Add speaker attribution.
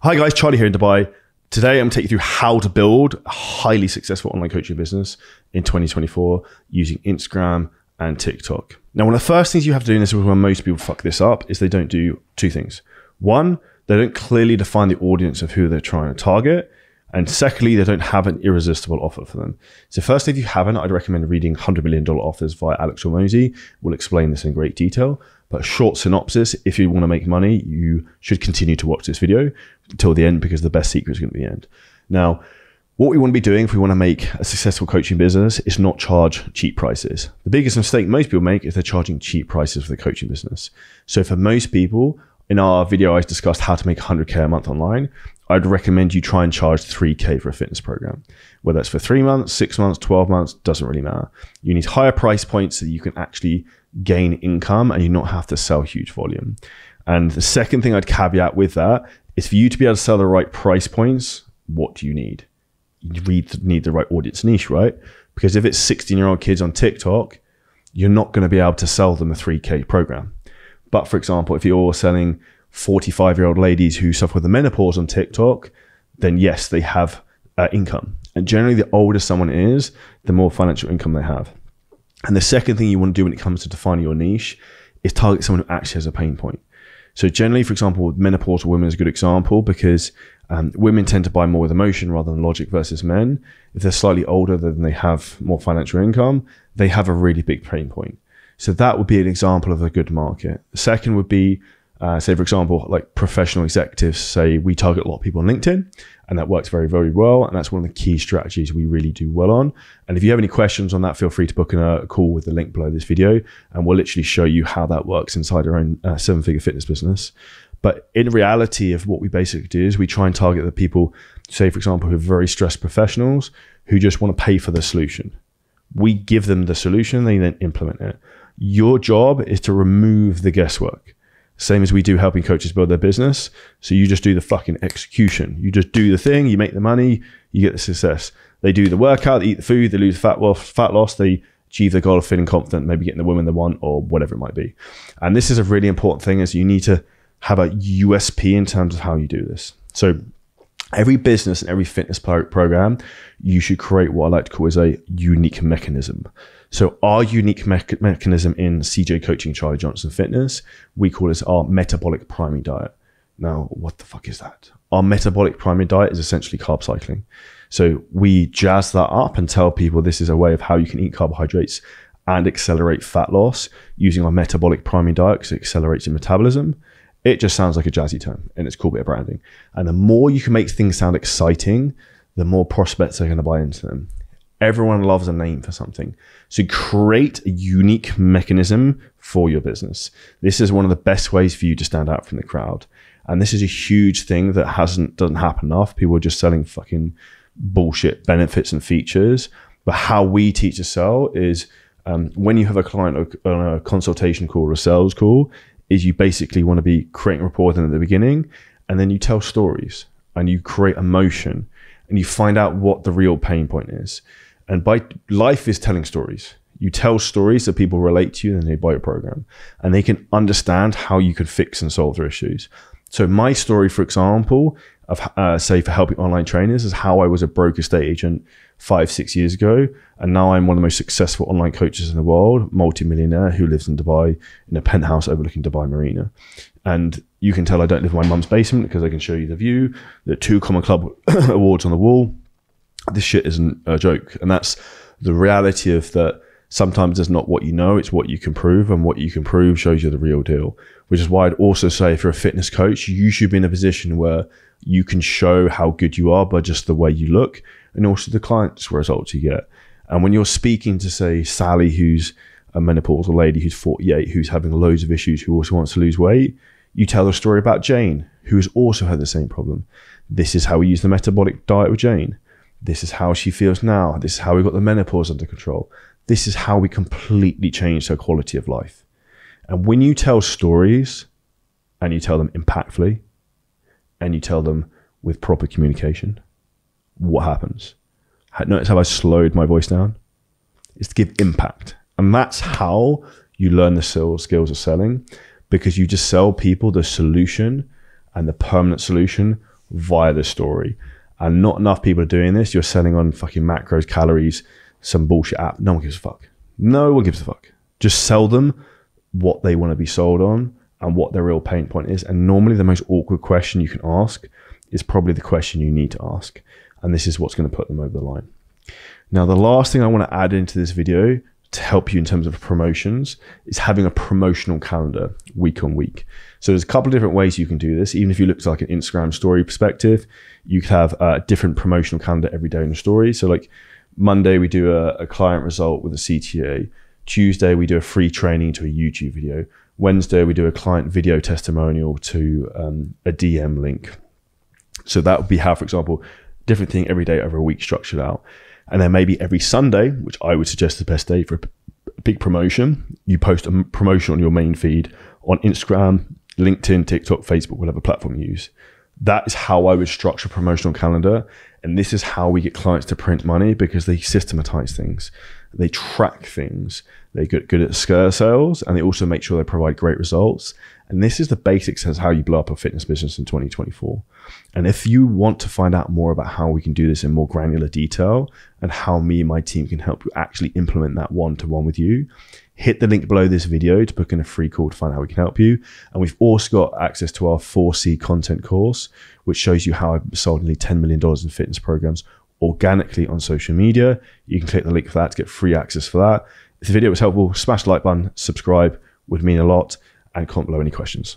Speaker 1: Hi guys, Charlie here in Dubai. Today I'm going to take you through how to build a highly successful online coaching business in 2024 using Instagram and TikTok. Now, one of the first things you have to do, and this is where most people fuck this up, is they don't do two things. One, they don't clearly define the audience of who they're trying to target. And secondly, they don't have an irresistible offer for them. So, first, if you haven't, I'd recommend reading $100 million offers via Alex Hormozi. We'll explain this in great detail. But short synopsis, if you want to make money, you should continue to watch this video until the end because the best secret is going to be the end. Now, what we want to be doing if we want to make a successful coaching business is not charge cheap prices. The biggest mistake most people make is they're charging cheap prices for the coaching business. So for most people, in our video, I discussed how to make 100K a month online. I'd recommend you try and charge 3K for a fitness program. Whether that's for three months, six months, 12 months, doesn't really matter. You need higher price points so you can actually gain income and you not have to sell huge volume. And the second thing I'd caveat with that is for you to be able to sell the right price points, what do you need? You need the right audience niche, right? Because if it's 16 year old kids on TikTok, you're not going to be able to sell them a 3K program. But for example, if you're selling 45 year old ladies who suffer with the menopause on TikTok, then yes, they have uh, income. And generally, the older someone is, the more financial income they have. And the second thing you want to do when it comes to defining your niche is target someone who actually has a pain point. So generally, for example, menopausal women is a good example because um, women tend to buy more with emotion rather than logic versus men. If they're slightly older than they have more financial income, they have a really big pain point. So that would be an example of a good market. The second would be, uh, say, for example, like professional executives say we target a lot of people on LinkedIn and that works very, very well. And that's one of the key strategies we really do well on. And if you have any questions on that, feel free to book in a call with the link below this video and we'll literally show you how that works inside our own uh, seven figure fitness business. But in reality of what we basically do is we try and target the people, say, for example, who are very stressed professionals who just want to pay for the solution. We give them the solution, they then implement it. Your job is to remove the guesswork. Same as we do helping coaches build their business. So you just do the fucking execution. You just do the thing, you make the money, you get the success. They do the workout, they eat the food, they lose fat loss, fat loss, they achieve the goal of feeling confident, maybe getting the woman they want or whatever it might be. And this is a really important thing is you need to have a USP in terms of how you do this. So every business and every fitness program, you should create what I like to call is a unique mechanism. So our unique me- mechanism in CJ Coaching Charlie Johnson Fitness, we call this our metabolic priming diet. Now, what the fuck is that? Our metabolic priming diet is essentially carb cycling. So we jazz that up and tell people this is a way of how you can eat carbohydrates and accelerate fat loss using our metabolic priming diet because it accelerates your metabolism. It just sounds like a jazzy term and it's cool bit of branding. And the more you can make things sound exciting, the more prospects are going to buy into them. Everyone loves a name for something. So create a unique mechanism for your business. This is one of the best ways for you to stand out from the crowd. And this is a huge thing that hasn't doesn't happen enough. People are just selling fucking bullshit benefits and features. But how we teach to sell is um, when you have a client on a consultation call or a sales call, is you basically want to be creating rapport with them at the beginning, and then you tell stories and you create emotion and you find out what the real pain point is. And by life is telling stories. You tell stories that people relate to you and they buy your program and they can understand how you could fix and solve their issues. So my story, for example, of uh, say for helping online trainers is how I was a broker estate agent five, six years ago. And now I'm one of the most successful online coaches in the world, multi-millionaire who lives in Dubai in a penthouse overlooking Dubai Marina. And you can tell I don't live in my mum's basement because I can show you the view, the two Comma Club awards on the wall. This shit isn't a joke. And that's the reality of that sometimes it's not what you know, it's what you can prove, and what you can prove shows you the real deal. Which is why I'd also say if you're a fitness coach, you should be in a position where you can show how good you are by just the way you look and also the client's results you get. And when you're speaking to, say, Sally, who's a menopausal lady who's 48, who's having loads of issues, who also wants to lose weight, you tell the story about Jane, who has also had the same problem. This is how we use the metabolic diet with Jane. This is how she feels now. This is how we got the menopause under control. This is how we completely changed her quality of life. And when you tell stories and you tell them impactfully and you tell them with proper communication, what happens? Notice how I slowed my voice down? Is to give impact. And that's how you learn the skills of selling because you just sell people the solution and the permanent solution via the story. And not enough people are doing this. You're selling on fucking macros, calories, some bullshit app. No one gives a fuck. No one gives a fuck. Just sell them what they want to be sold on and what their real pain point is. And normally, the most awkward question you can ask is probably the question you need to ask. And this is what's going to put them over the line. Now, the last thing I want to add into this video to help you in terms of promotions is having a promotional calendar week on week. So there's a couple of different ways you can do this. Even if you look like an Instagram story perspective, you could have a different promotional calendar every day in the story. So like Monday, we do a, a client result with a CTA. Tuesday, we do a free training to a YouTube video. Wednesday, we do a client video testimonial to um, a DM link. So that would be how, for example, different thing every day over a week structured out. And then maybe every Sunday, which I would suggest the best day for a big promotion, you post a promotion on your main feed on Instagram, LinkedIn, TikTok, Facebook, whatever platform you use. That is how I would structure a promotional calendar. And this is how we get clients to print money because they systematize things, they track things, they get good at scur sales, and they also make sure they provide great results. And this is the basics as how you blow up a fitness business in 2024. And if you want to find out more about how we can do this in more granular detail and how me and my team can help you actually implement that one to one with you, hit the link below this video to book in a free call to find out how we can help you. And we've also got access to our 4C content course, which shows you how I've sold nearly $10 million in fitness programs organically on social media. You can click the link for that to get free access for that. If the video was helpful, smash the like button, subscribe would mean a lot and comment below any questions.